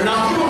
You're not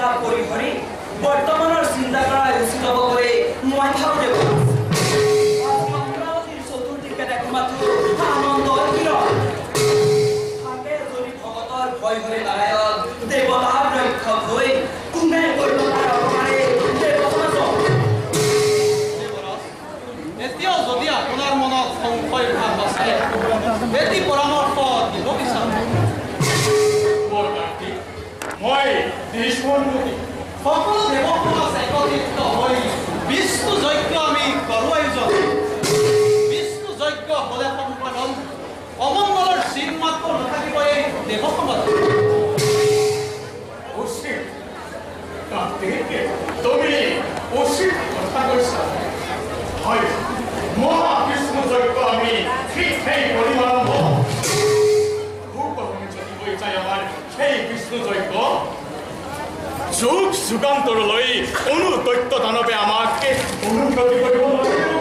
চিন্তা পৰিহৰি বৰ্তমান চিন্তা কৰা উচিত হব বলে মই ভাবো যে এতিয়া যদি আপোনাৰ মনত সংশয় ভাৱ আছে এটি সকলো সকল একত্ৰিত হৈ বিষ্ণু যজ্ঞ আমি কৰোঁ আয়োজন বিষ্ণু যজ্ঞ হলে সম্পাদন অমংগলৰ চিন মাত্ৰ নাথাকিব এই দেৱসমাজত চোখ যুগান্তৰলৈ কোনো দৈত্য দানৱে আমাক অনুগতি কৰিব নোৱাৰিব